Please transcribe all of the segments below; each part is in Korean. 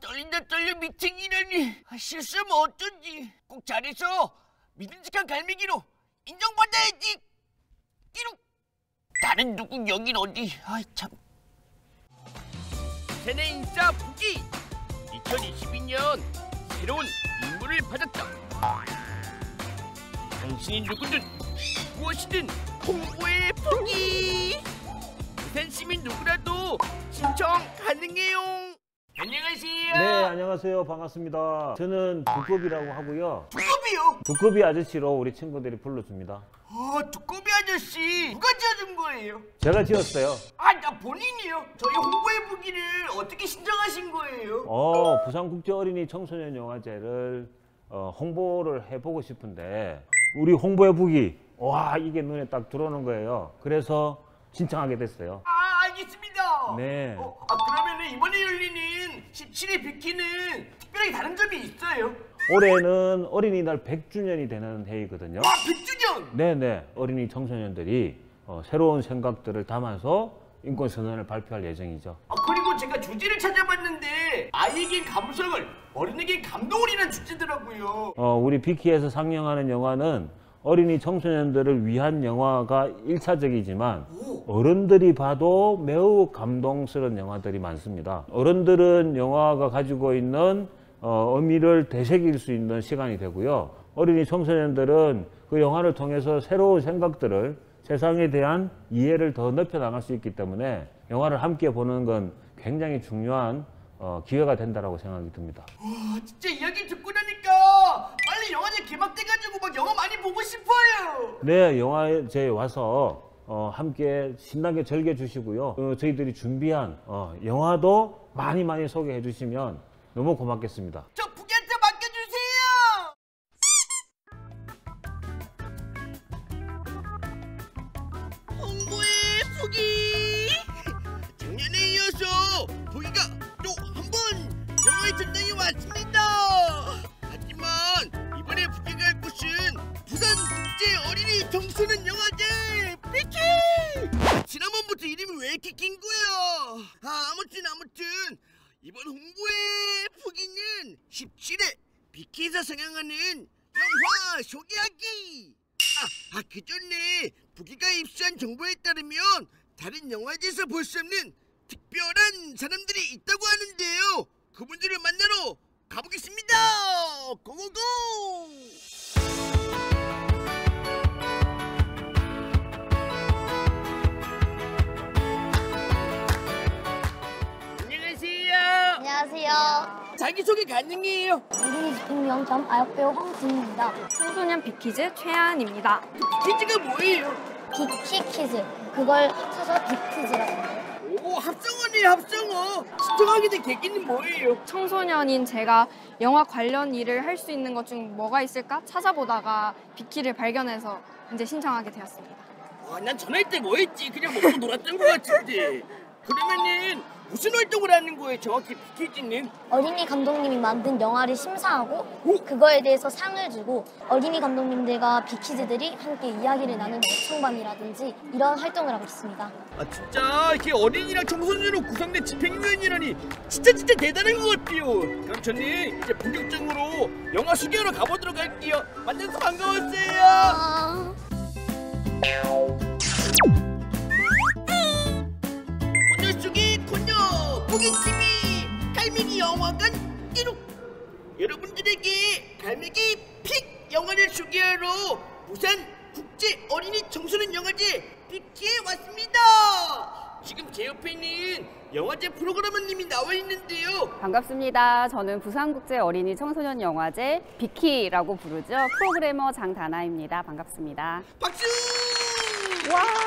떨린다 떨려 미팅이라니. 아, 실수하면 어쩐지. 꼭 잘해서 믿음직한 갈매기로 인정받아야지. 띠룩. 나는 누구 여긴 어디. 아이 참. 세네 인싸 부기. 2022년 새로운 임무를 받았다. 당신이 누구든 무엇이든 홍보의 포기. 부산 시민 누구라도 신청 가능해요 안녕하세요 네, 안녕하세요. 반갑습니다. 저는 두꺼비라고 하고요. 두꺼비요 두꺼비 아저씨로 우리 친구들이 불러줍니다. 아 두꺼비 아저씨 누가 지어준 거예요? 제가 지었어요. 아 나 본인이요 저희 홍보의 부기를 어떻게 신청하신 거예요? 어, 부산국제 어린이 청소년 영화제를 어, 홍보를 해보고 싶은데 우리 홍보의 북이 와 이게 눈에 딱 들어오는 거예요. 그래서 신청하게 됐어요. 아 알겠습니다 네. 어, 아 그러면은 이번에 열리는 17회 비키는 특별하게 다른 점이 있어요? 올해는 어린이날 100주년이 되는 해이거든요. 와 100주년 네네 어린이 청소년들이 어, 새로운 생각들을 담아서 인권 선언을 발표할 예정이죠. 아 그리고 제가 주제를 찾아봤는데 아이에겐 감성을 어린에겐 감동을 이라는 주제더라고요 어, 우리 비키에서 상영하는 영화는 어린이 청소년들을 위한 영화가 일차적이지만 어른들이 봐도 매우 감동스러운 영화들이 많습니다. 어른들은 영화가 가지고 있는 어, 의미를 되새길 수 있는 시간이 되고요. 어린이 청소년들은 그 영화를 통해서 새로운 생각들을 세상에 대한 이해를 더 높여 나갈 수 있기 때문에 영화를 함께 보는 건 굉장히 중요한 어, 기회가 된다고 생각이 듭니다. 와 진짜 이야기 듣고 영화제 개막돼가지고 막 영화 많이 보고 싶어요 네, 영화제에 와서 어, 함께 신나게 즐겨주시고요. 어, 저희들이 준비한 어, 영화도 많이 많이 소개해 주시면 너무 고맙겠습니다. 저 부기한테 맡겨주세요 홍보의 부기 작년에 이어서 부기가 또 한 번 영화의 전당에 왔습니다 청소년 영화제 아, 지난번부터 이름이 왜 이렇게 긴 거야 아 아무튼 아무튼 이번 홍보의 부기는 17회 비키에서 상영하는 영화 소개하기 아, 아, 그 전에 부기가 입수한 정보에 따르면 다른 영화제에서 볼 수 없는 특별한 사람들이 있다고 하는데요. 그분들을 만나러 가보겠습니다. 고고고! 자기소개 가능해요? 겸 아역배우 황진입니다. 청소년 빅키즈 최한입니다. 빅키즈가 뭐예요? BIKY kids 그걸 합쳐서 빅키즈라고 해요. 오, 합성어네, 합성어. 신청하게 된 계기는 뭐예요? 청소년인 제가 영화 관련 일을 할 수 있는 것 중 뭐가 있을까 찾아보다가 빅키를 발견해서 이제 신청하게 되었습니다. 아, 난 전화할 때 뭐 했지? 그냥 먹고 놀았던 것 같은데. 그러면은 무슨 활동을 하는 거예요, 정확히 비키즈는? 어린이 감독님이 만든 영화를 심사하고 그거에 대해서 상을 주고 어린이 감독님들과 빅키즈들이 함께 이야기를 나누는 애청반이라든지 이런 활동을 하고 있습니다. 아, 진짜 이렇게 어린이랑 청소년으로 구성된 집행위원이라니 진짜 진짜 대단한 것 같아요. 그럼 저는 이제 본격적으로 영화 수기하러 가보도록 할게요. 만나서 반가웠어요. 아... 보기TV 갈매기 영화관 1호 여러분들에게 갈매기 픽 영화를 소개하러 부산 국제 어린이 청소년 영화제 빅키에 왔습니다 지금 제 옆에는 영화제 프로그래머님이 나와 있는데요 반갑습니다. 저는 부산국제 어린이 청소년 영화제 비키라고 부르죠. 프로그래머 장다나입니다. 반갑습니다. 박수 와!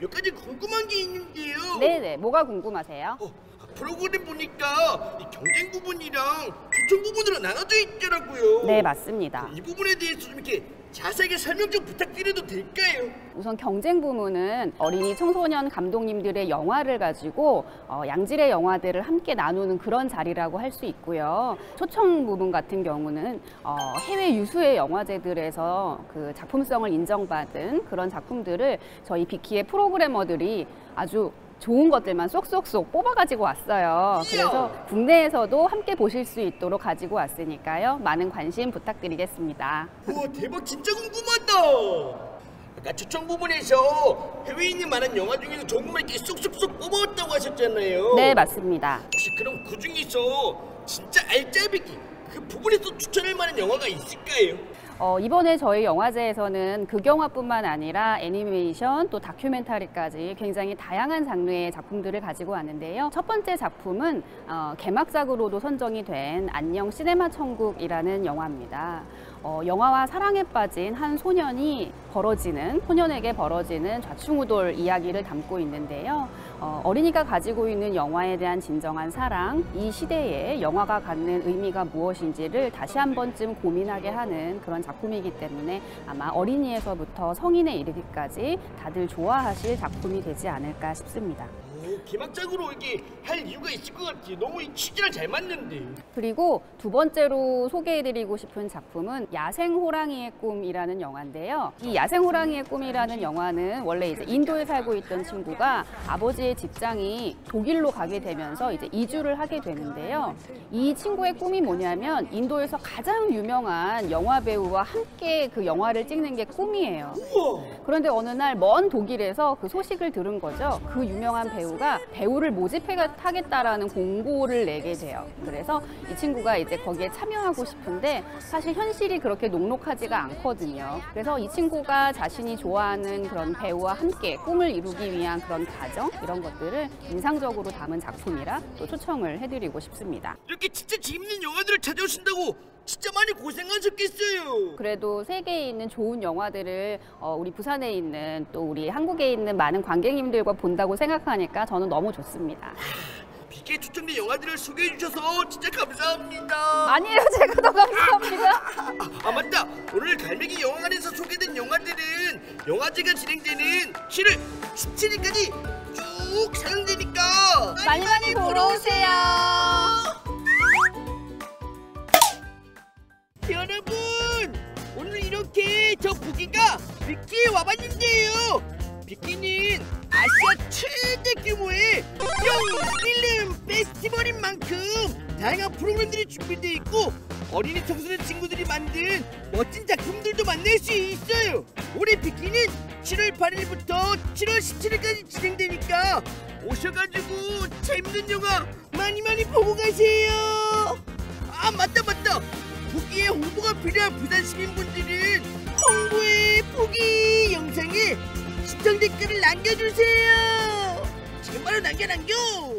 몇 가지 궁금한 게 있는데요 네네. 뭐가 궁금하세요? 어, 프로그램 보니까 이 경쟁 부분이랑 초청 부분으로 나눠져 있더라고요 네, 맞습니다. 이 부분에 대해서 좀 이렇게 자세하게 설명 좀 부탁드려도 될까요? 우선 경쟁 부문은 어린이 청소년 감독님들의 영화를 가지고 어, 양질의 영화들을 함께 나누는 그런 자리라고 할 수 있고요. 초청 부문 같은 경우는 어, 해외 유수의 영화제들에서 그 작품성을 인정받은 그런 작품들을 저희 비키의 프로그래머들이 아주 좋은 것들만 쏙쏙쏙 뽑아가지고 왔어요. 그래서 국내에서도 함께 보실 수 있도록 가지고 왔으니까요. 많은 관심 부탁드리겠습니다. 우와 대박 진짜 궁금하다. 아까 초청 부분에서 있는 많은 영화 중에서 것만 이렇게 쏙쏙쏙 뽑아왔다고 하셨잖아요. 네, 맞습니다. 혹시 그럼 그 중에서 진짜 알짜배기 그 부분에서 추천할 만한 영화가 있을까요? 어, 이번에 저희 영화제에서는 극영화뿐만 아니라 애니메이션 또 다큐멘터리까지 굉장히 다양한 장르의 작품들을 가지고 왔는데요. 첫 번째 작품은 어, 개막작으로도 선정이 된 안녕 시네마 천국이라는 영화입니다. 어, 영화와 사랑에 빠진 한 소년이 벌어지는 소년에게 벌어지는 좌충우돌 이야기를 담고 있는데요. 어, 어린이가 가지고 있는 영화에 대한 진정한 사랑, 이 시대에 영화가 갖는 의미가 무엇인지를 다시 한 번쯤 고민하게 하는 그런 작품이기 때문에 아마 어린이에서부터 성인에 이르기까지 다들 좋아하실 작품이 되지 않을까 싶습니다. 오, 개막작으로 이게 할 이유가 있을 것 같아요. 너무 이 취지랑 잘 맞는데. 그리고 두 번째로 소개해드리고 싶은 작품은 야생 호랑이의 꿈이라는 영화인데요. 이 야생 호랑이의 꿈이라는 영화는 원래 이제 인도에 살고 있던 친구가 아버지의 직장이 독일로 가게 되면서 이제 이주를 하게 되는데요. 이 친구의 꿈이 뭐냐면 인도에서 가장 유명한 영화 배우와 함께 그 영화를 찍는 게 꿈이에요. 그런데 어느 날 먼 독일에서 그 소식을 들은 거죠. 그 유명한 배우 가 배우를 모집하겠다라는 공고를 내게 돼요. 그래서 이 친구가 이제 거기에 참여하고 싶은데 사실 현실이 그렇게 녹록하지가 않거든요. 그래서 이 친구가 자신이 좋아하는 그런 배우와 함께 꿈을 이루기 위한 그런 과정 이런 것들을 인상적으로 담은 작품이라 또 초청을 해드리고 싶습니다. 이렇게 진짜 재밌는 영화들을 찾아오신다고 진짜 많이 고생하셨겠어요. 그래도 세계에 있는 좋은 영화들을 어, 우리 부산에 있는 또 우리 한국에 있는 많은 관객님들과 본다고 생각하니까 저는 너무 좋습니다. 비케 추천된 영화들을 소개해 주셔서 진짜 감사합니다. 아니에요, 제가 더 감사합니다. 오늘 이렇게 저 부기가 비키에 와봤는데요. 비키는 아시아 최대 규모의 영 필름 페스티벌인 만큼 다양한 프로그램들이 준비되어 있고 어린이 청소년 친구들이 만든 멋진 작품들도 만날 수 있어요. 올해 비키는 7월 8일부터 7월 17일까지 진행되니까 오셔가지고 재밌는 영화 많이 많이 보고 가세요. 아 맞다 맞다. 부기에 홍보가 필요한 부산 시민분들은 홍보의 부기 영상에 시청 댓글을 남겨주세요. 바로 남겨 남겨.